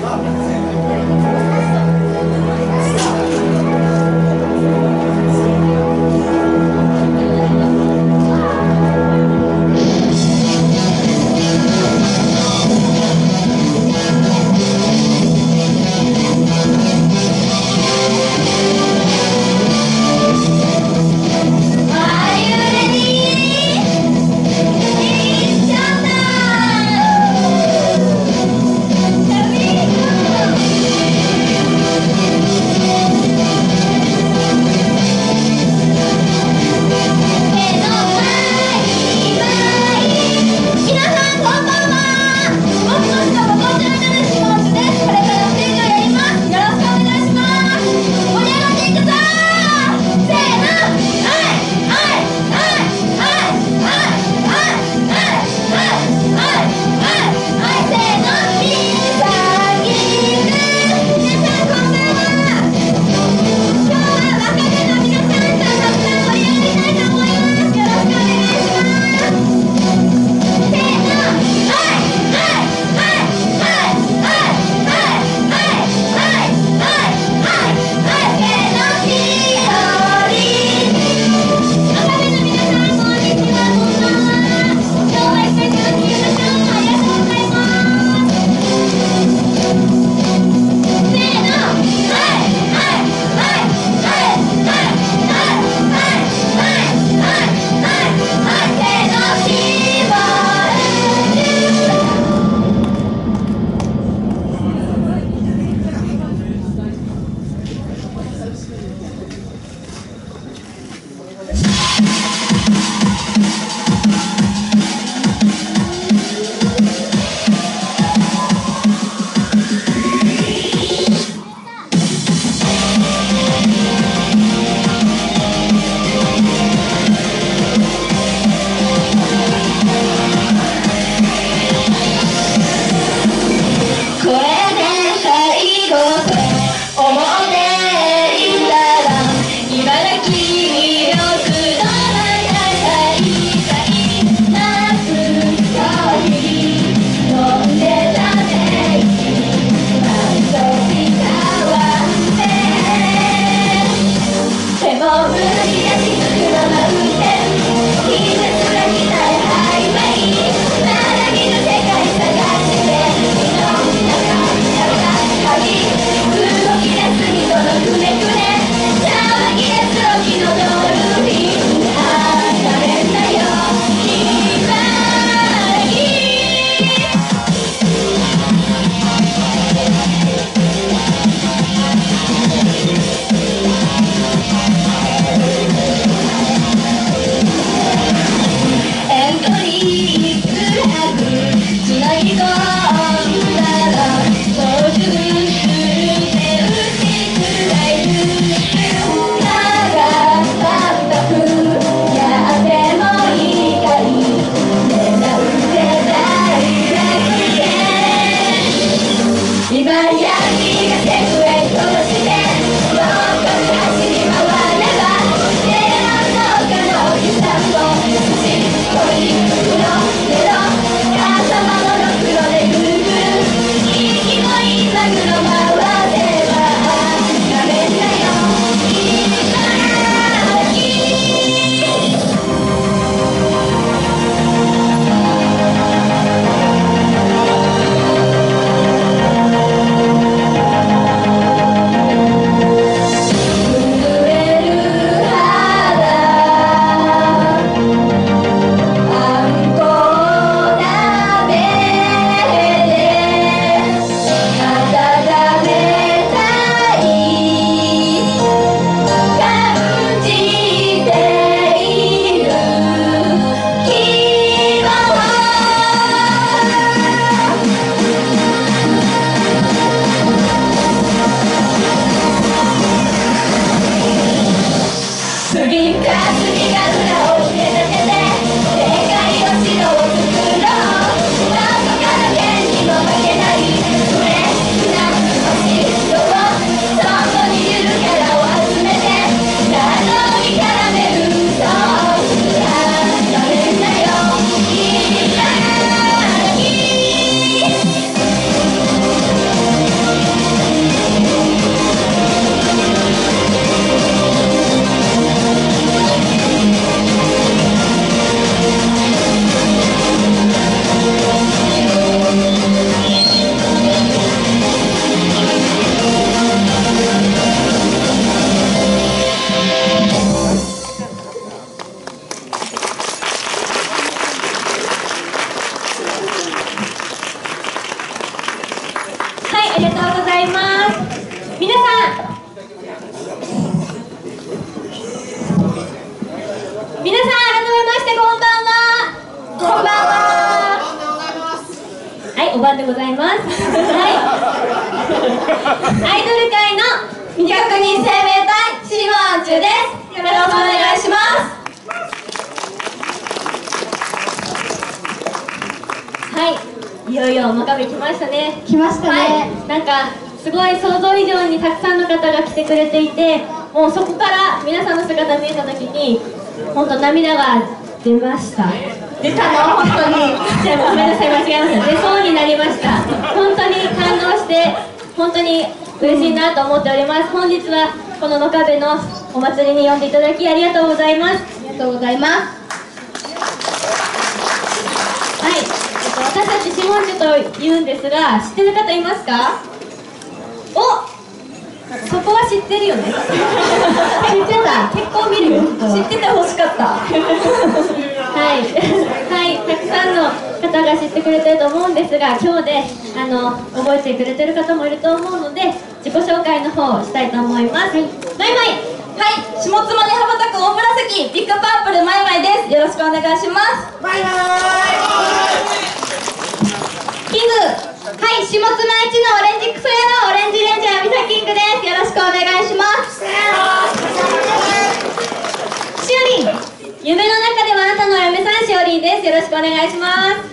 Ja. そこから皆さんの姿見えた時に本当涙が出ました。出たの？本当に。じゃあごめんなさい間違えました。出そうになりました。本当に感動して本当に嬉しいなと思っております。本日はこの野壁のお祭りに呼んでいただきありがとうございます。ありがとうございます。はい、えっと、私たちシモンジュと言うんですが知ってる方いますか？おそこは知ってるよね。知ってた？結構見るよ。知ってて欲しかった。はい。はい。たくさんの方が知ってくれてると思うんですが今日であの覚えてくれてる方もいると思うので自己紹介の方をしたいと思います、はい、マイマイ。はい、下妻に羽ばたく大紫。 Big Purple マイマイです。よろしくお願いします。バイバキングはい、下妻一のオレンジクソ野郎オレンジレンジャーミサキングですよろしくお願いしますしおりん夢の中ではあなたの嫁さんしおりんですよろしくお願いします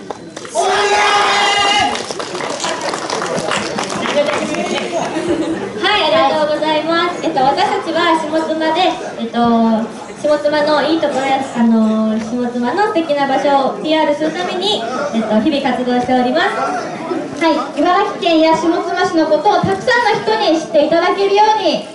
はい、ありがとうございます。えっと、私たちは下妻で、えっと、下妻のいいところや、あの下妻の素敵な場所を PR するために、えっと、日々活動しております。はい、茨城県や下妻市のことをたくさんの人に知っていただけるように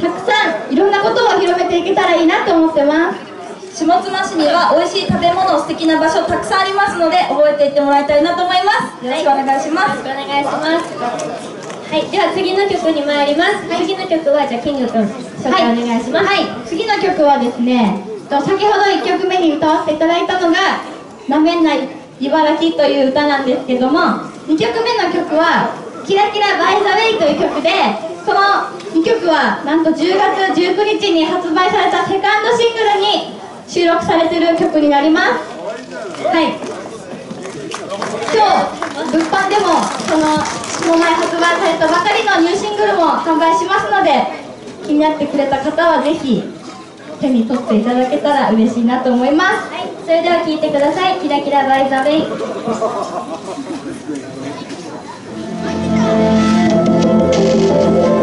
たくさんいろんなことを広めていけたらいいなと思ってます下妻市には美味しい食べ物素敵な場所たくさんありますので覚えていってもらいたいなと思いますよろしくお願いします、よろしくお願いします。はい、では次の曲に参ります。次の曲は、じゃあ、キング君、紹介お願いします。はい、次の曲はですねと先ほど1曲目に歌わせていただいたのが「なめんない茨城」という歌なんですけども2曲目の曲は「キラキラバイザウェイ」という曲でその2曲はなんと10月19日に発売されたセカンドシングルに収録されてる曲になります。はい今日物販でもこのこの前発売されたばかりのニューシングルも販売しますので気になってくれた方はぜひ手に取っていただけたら嬉しいなと思いますはい、それでは聴いてください。キラキラバイザベイ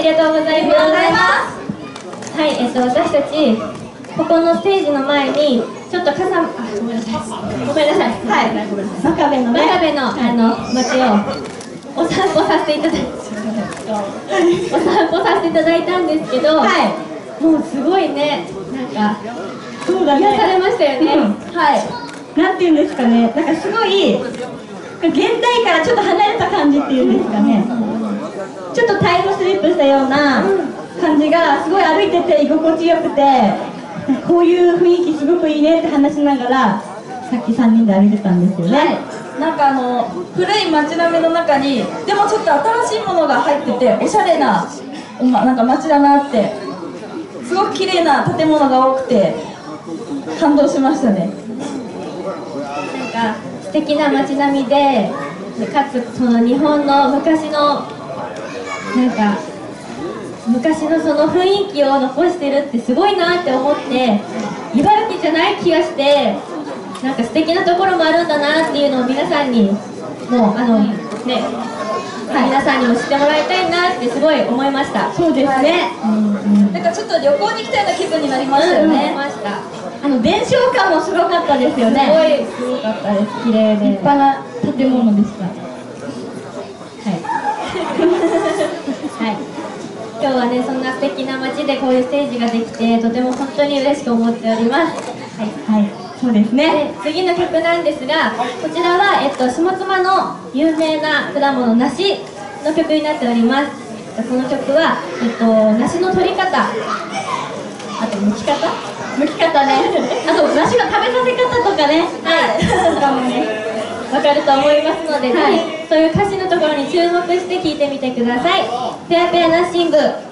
イ。「りがとうございます。はいえっと私たちここのステージの前にちょっと傘あごめんなさい。ごめんなさい。はい。ごめんなさい真壁のね。真壁のあの街をお散歩させていただいお散歩させていただいたんですけど、はい。もうすごいねなんかそうだ癒されましたよね、うん。はい。なんていうんですかね、なんかすごい、現代からちょっと離れた感じっていうんですかね、ちょっとタイムスリップしたような感じが、すごい歩いてて居心地よくて、こういう雰囲気すごくいいねって話しながら、さっき3人で歩いてたんですよね。なんかあの古い街並みの中にでもちょっと新しいものが入ってておしゃれな、ま、なんか街だなってすごく綺麗な建物が多くて感動しましたね。なんか素敵な街並みででかつその日本の昔のなんか昔のその雰囲気を残してるってすごいなって思って茨城じゃない気がしてなんか素敵なところもあるんだなっていうのを皆さんにもうあのね皆さんにも知ってもらいたいなってすごい思いました。そうですね。なんかちょっと旅行に来たような気分になりましたよ思いね、ましたあの伝承感もすごかったですよすごね。い。すごかったです。綺麗で。立派な建物でした。はい、今日はねそんな素敵な街でこういうステージができてとても本当に嬉しく思っております、はい。はい、そうですね。で次の曲なんですがこちらは、えっと、下妻の有名な果物梨の曲になっております。この曲は、えっと、梨の取り方。あと剥き方？剥き方ね。あと、梨の食べさせ方とかね。はい、とかもね、わかると思いますので、はいぜひそういう歌詞のところに注目して聴いてみてください。ペアペアナッシング。「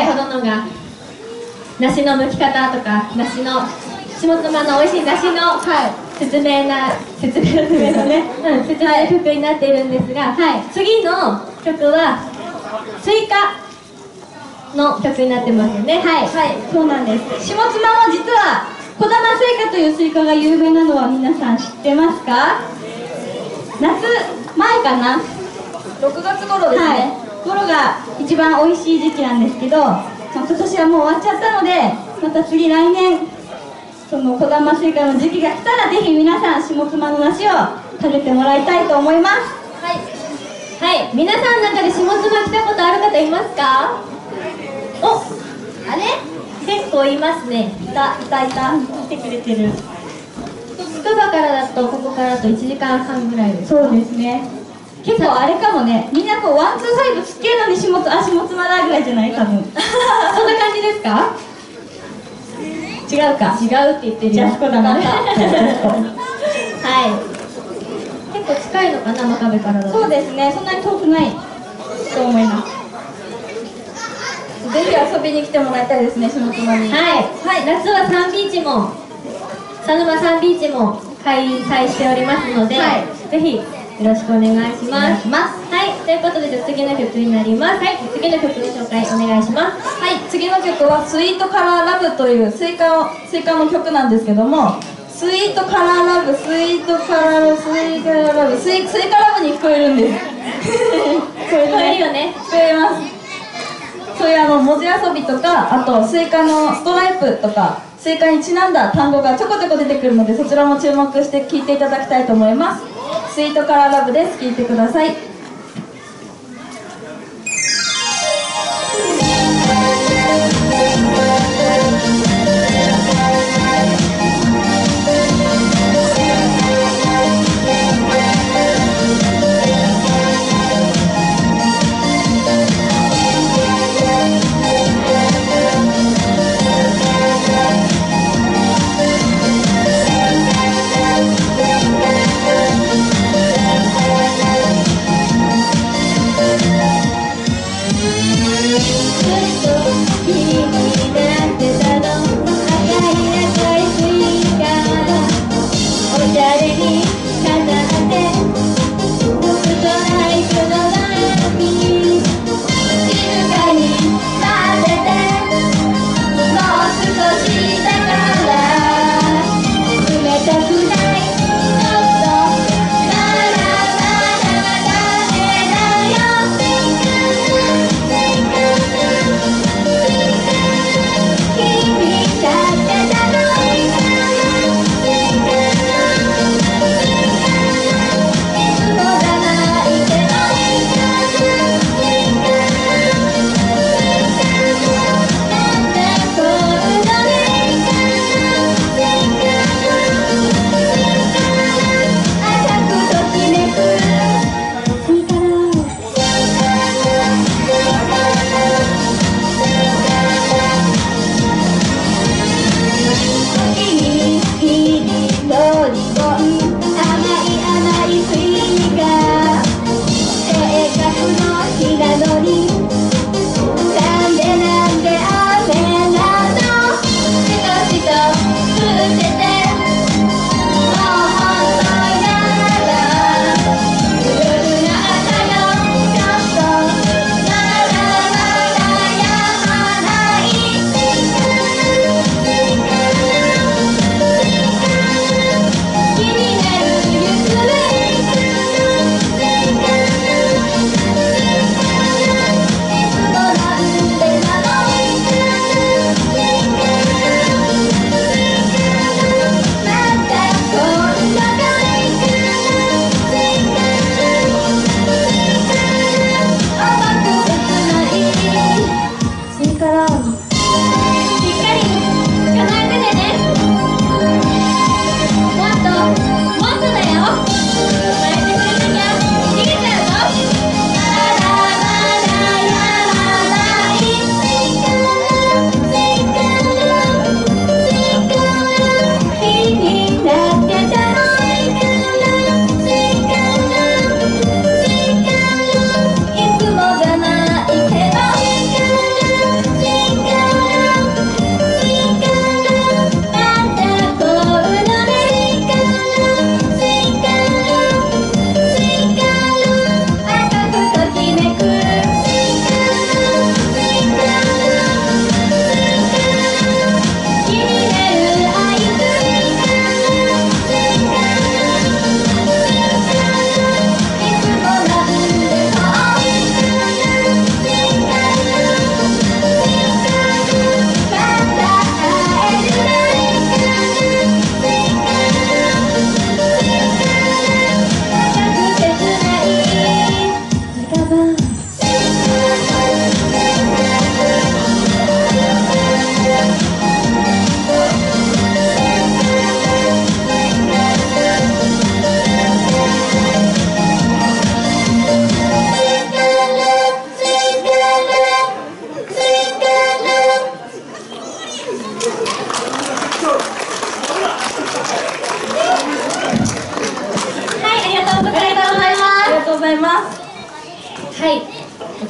えっと先ほどのが、梨の剥き方とか梨の下妻の美味しい梨の、説明な説明説明のね、うん、説明曲になっているんですが、次の曲はスイカの曲になってますよね。はい、はい、そうなんです。下妻は実は小玉スイカというスイカが有名なのは皆さん知ってますか？夏前かな？6月頃ですね、はい、頃が一番美味しい時期なんですけどまあ今年はもう終わっちゃったのでまた次来年その小玉スイカの時期が来たらぜひ皆さん下妻の梨を食べてもらいたいと思います。はい。はい。皆さんの中で下妻来たことある方いますか？おあれ？結構いますね。いたいたいた。来てくれてる。つくばからだとここからだと1時間半ぐらいですそうですね結構あれかもね。みんなこう one two five つけるのに下妻あ下妻だぐらいじゃない多分。そんな感じですか？違うか。違うって言ってるよ。ジャスコだなはい。結構近いのかな真壁からだと。そうですね。そんなに遠くない。と思います。ぜひ遊びに来てもらいたいですね下妻に。はい、はい、夏はサンビーチも砂沼サンビーチも開催しておりますので、はい。ぜひよろしくお願いします。はいということで次の曲になります。はい次の曲の紹介お願いします。はい、次の曲は Sweet Color Love というスイカをスイカの曲なんですけども Sweet Color Love Sweet Color Love スイカラーラブスイスイカラブに聞こえるんです。聞こえ聞こえるよね。聞こえます。そういうあの文字遊びとかあとスイカのストライプとかスイカにちなんだ単語がちょこちょこ出てくるのでそちらも注目して聞いていただきたいと思いますスイートカラーラブです。聞いてください。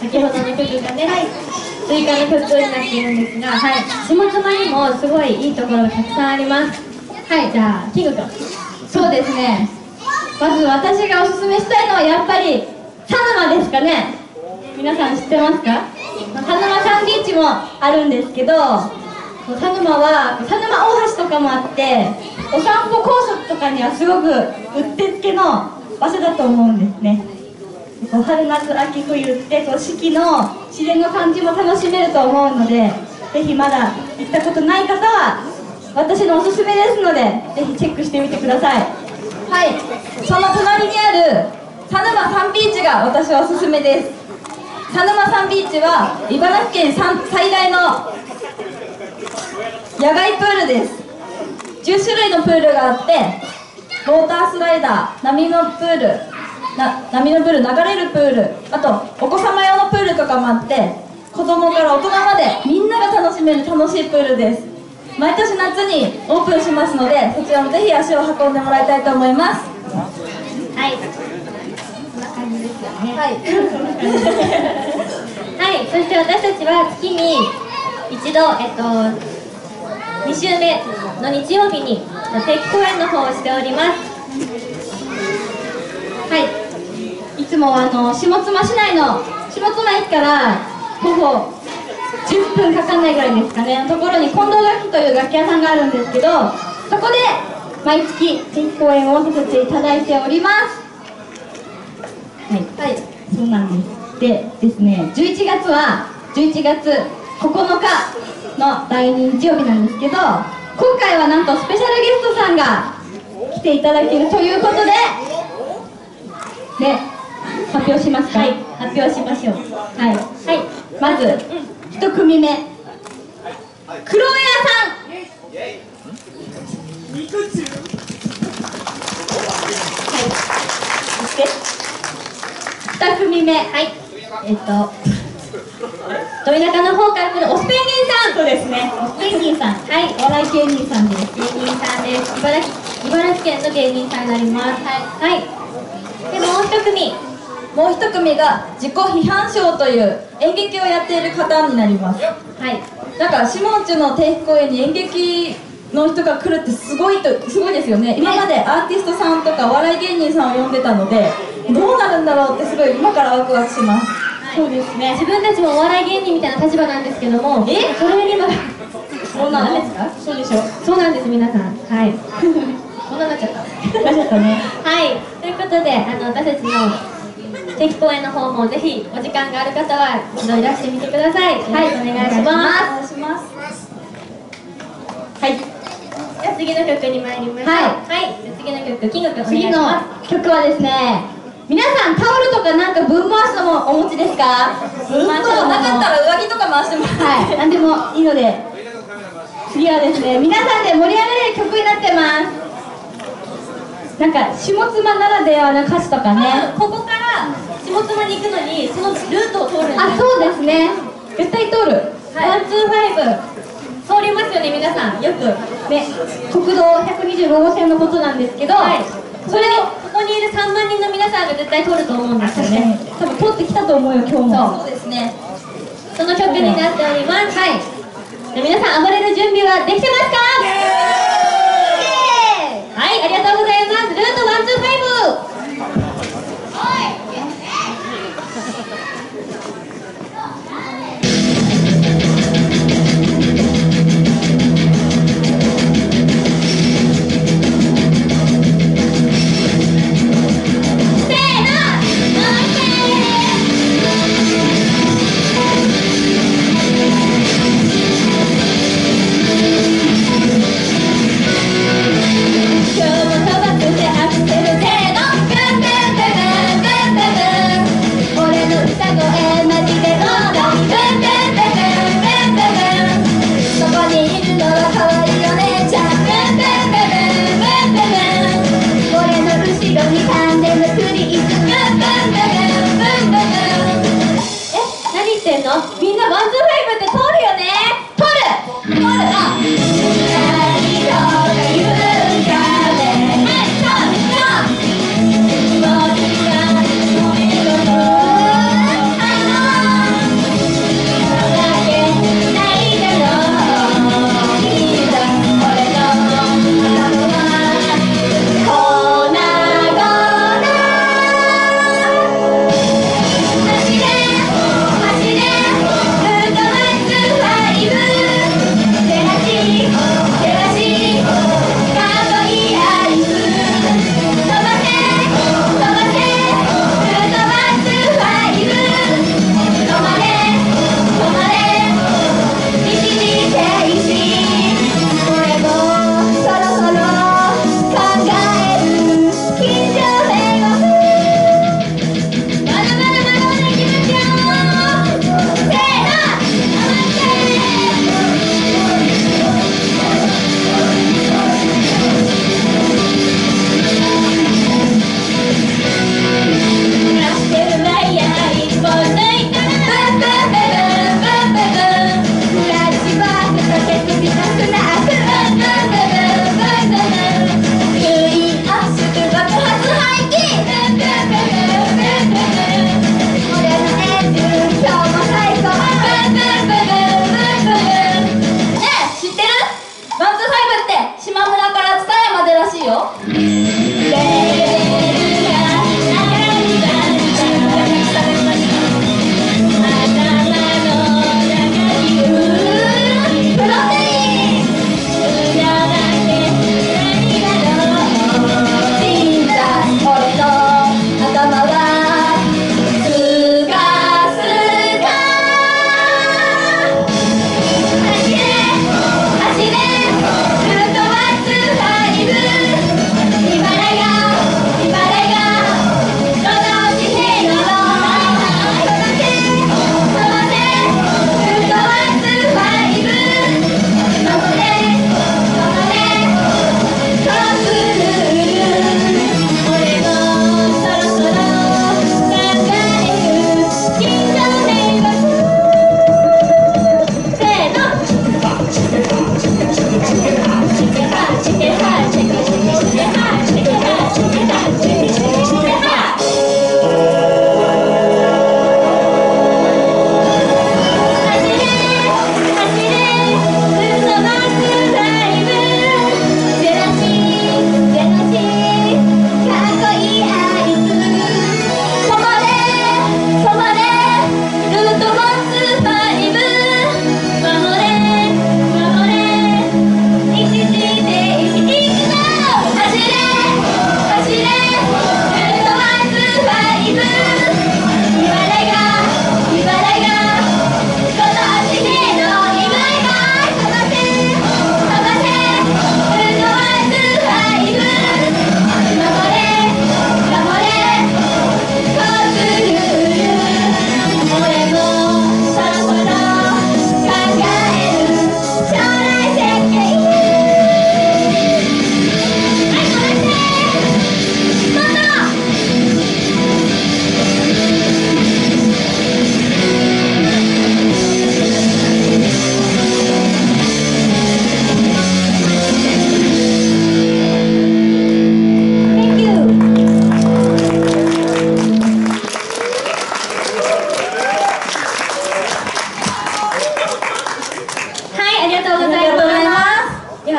先ほどの曲がね、はい、追加の曲になっているんですが、はい、下妻にもすごいいいところがたくさんあります。はいじゃあキング君。そうですね。まず私がおすすめしたいのはやっぱり田沼ですかね。皆さん知ってますか？田沼サンビーチもあるんですけど田沼は田沼大橋とかもあってお散歩高速とかにはすごくうってつけの場所だと思うんですね。春夏秋冬って四季の自然の感じも楽しめると思うのでぜひまだ行ったことない方は私のおすすめですのでぜひチェックしてみてください。はい。その隣にある佐沼サンビーチが私はおすすめです。佐沼サンビーチは茨城県最大の野外プールです。10種類のプールがあってウォータースライダー波のプールな波のプール流れるプールあとお子様用のプールとかもあって子供から大人までみんなが楽しめる楽しいプールです。毎年夏にオープンしますのでそちらもぜひ足を運んでもらいたいと思います。はい。んな感じですよね。はい。はい。そして私たちは月に一度えっと2週目の日曜日に定期公演の方をしております。はい。つもあの下妻市内の下妻駅から徒歩10分かかんないぐらいですかね。ところに近藤楽器という楽器屋さんがあるんですけどそこで毎月ぜひ公演をさせていただいております。はい、はい、そうなんです。でですね11月は11月9日の第2日曜日なんですけど今回はなんとスペシャルゲストさんが来ていただけるということでね発表しますか？はい。発表しましょう。はい。はい。まず一組目。黒屋さん。はい。二組目。はい。えっとど田舎の方から来るオスペンギンさん。とですね。オスペンギンさん。はい。お笑い芸人さんです。芸人さんです。茨城茨城県の芸人さんになります。はい、はい、でもう一組。もう一組が自己批判賞という演劇をやっている方になります。はい。だかシモンチュの定期公演に演劇の人が来るってすごいとすごいですよね。今までアーティストさんとかお笑い芸人さんを呼んでたのでどうなるんだろうってすごい今からワクワクします、はい、そうですね。自分たちもお笑い芸人みたいな立場なんですけどもえ？それよりもそうなんですか？そうでしょ？そうなんです皆さん。はい。こんななっちゃった。なっちゃったね。はい。ということであの私たちのぜひ公演の方もぜひお時間がある方は一度いらしてみてください。はい。お願いします。はい。じゃあ次の曲に参りましょう。はい、はい、次の曲金額次の曲はですね皆さんタオルとかなんかぶん回しのもお持ちですか？ぶん回しのなかったら上着とか回してもらって。はい。何でもいいので。次はですね皆さんで盛り上がれる曲になってます。なんか下妻ならではの歌詞とかね。ここから下妻に行くのにそのルートを通るんですあそうですね。絶対通る。 one two five。通りますよね皆さん。よく。ね国道125号線のことなんですけど、はい、それをここにいる3万人の皆さんが絶対通ると思うんですよね。多分通ってきたと思うよ今日も。そうですね。その曲になっております。はい。皆さん暴れる準備はできてますか？はいありがとう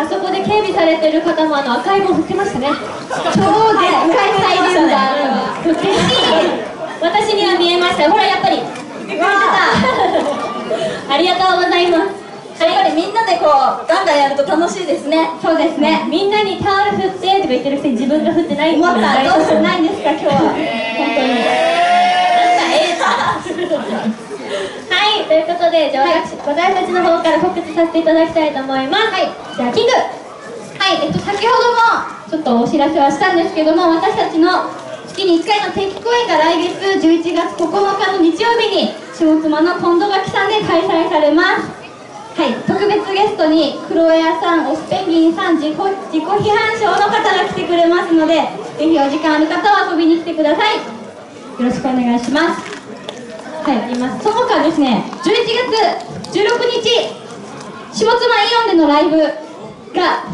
そこで警備されてる方もあの赤いもん振ってましたね。超でっかいサイレンダー振っ私には見えました。ほらやっぱり。ありがとうございますやっぱりみんなでこうガンガンやると楽しいですね。そうですねみんなにタオル振ってとか言ってるくせに自分が振ってないっていう思った。どうしていないんですか？今日は。本当にということで、じゃあ、私私たちの方から告知させていただきたいと思います。はい、じゃあ、キング。はい、えっと、先ほどもちょっとお知らせはしたんですけども私たちの月に1回の定期公演が来月11月9日の日曜日に下妻のトンド垣さんで開催されます。はい、特別ゲストにクロエアさん、オスペンギンさん、自己自己批判賞の方が来てくれますのでぜひお時間ある方は遊びに来てください。よろしくお願いしますはい、います。その他ですね11月16日下妻イオンでのライブが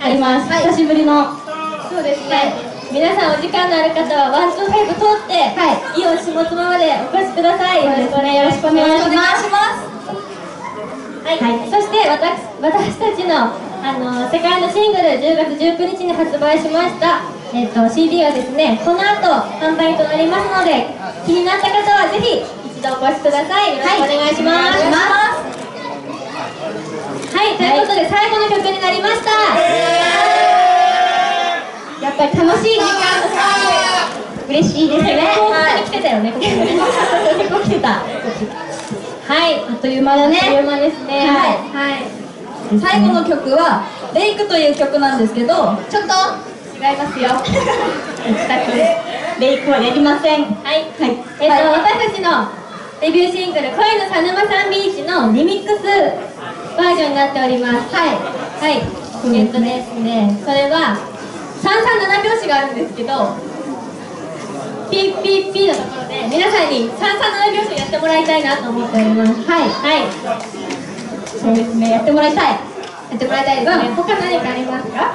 あります、はい。久しぶりの。そうですね。皆さんお時間のある方は one two five 通って、はい。イオン下妻までお越しください。よろしくお願いしくお願いします。はい、そして私私たちのあのセカンドシングル10月19日に発売しました、えっと CD はですねこの後販売となりますので気になった方はぜひ一度お越しください。よろしくお願いします、はい、ということで最後の曲になりました、やっぱり楽しい時間嬉しいですね。本当に来てたよね、ここにね結構来てたはい、あっという間だね。あっという間ですね。はいはい。最後の曲は「レイク」という曲なんですけどちょっと違いますよ。自宅で。レイクはやりません。はい、はい。えっと、はい私たちのデビューシングル「恋の佐沼さんビーチ」のリミックスバージョンになっております。はい。はい。えっとですねそれは337拍子があるんですけどピッピッピーのところで皆さんに337拍子やってもらいたいなと思っております。はい。はい。そうですね。やってもらいたい。やってもらいたいですね、他何かありますか？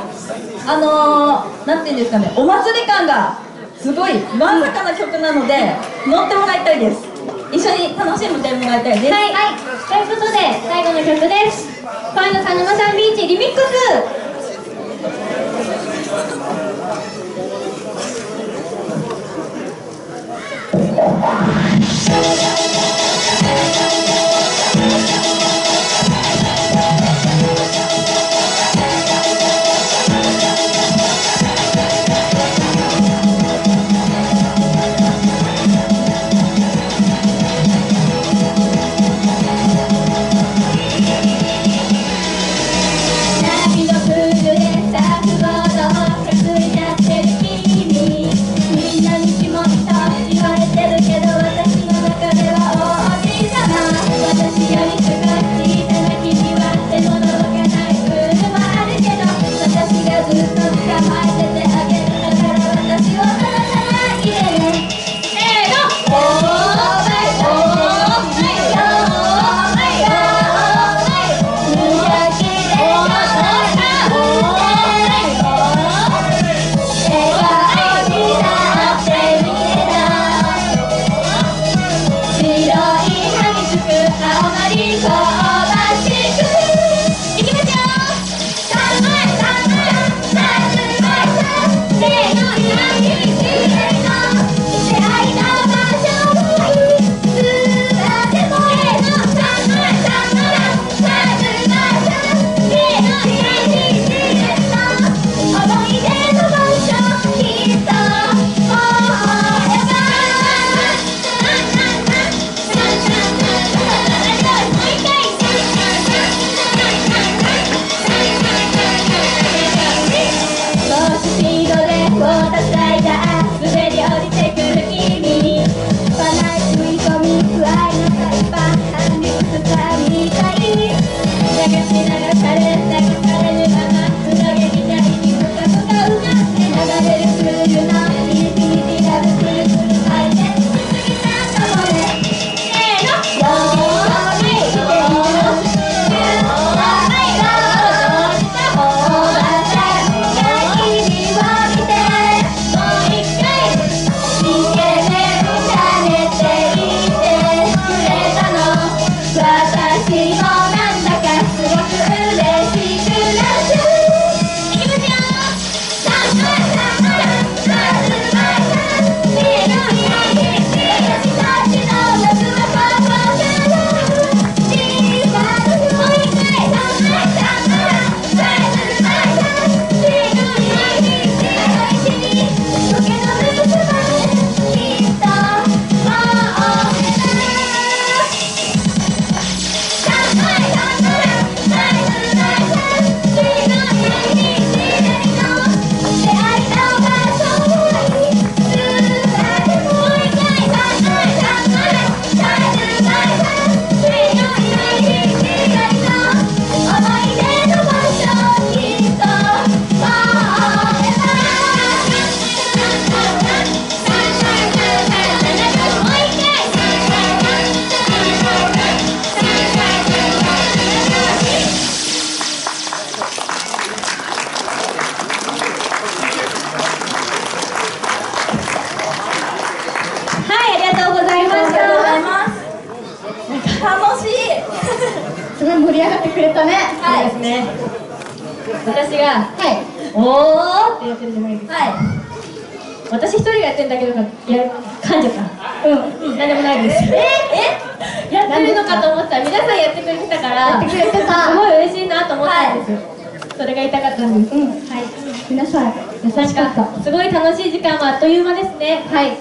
あのー、なんていうんですかね。お祭り感がすごいわんさかな曲なので乗ってもらいたいです一緒に楽しんでもらいたいです。はい、はい、ということで最後の曲です。ファンの佐沼さんビーチリミックス。私一人がやってんだけどかや噛んじゃった。うん、うん、何でもないです。ええ？やってるのかと思った。ら皆さんやってくれてたからやってくれてた。すごい嬉しいなと思ったんです、それが言いたかったんです。うん。はい。皆さん優しかった。すごい楽しい時間はあっという間ですね。はい。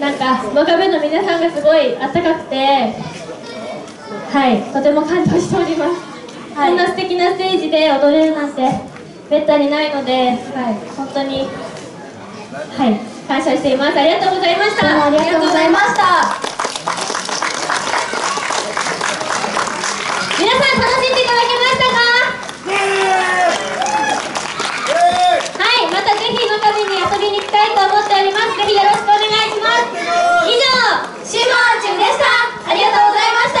なんか真壁の皆さんがすごいあったかくてはい。とても感動しております、こんな素敵なステージで踊れるなんてめったにないので、はい、本当にはい、感謝しています。ありがとうございました。ありがとうございました。皆さん楽しんでいただけましたか？はいまたぜひのために遊びに行きたいと思っております。ぜひよろしくお願いします。以上シモンチュでした。ありがとうございました。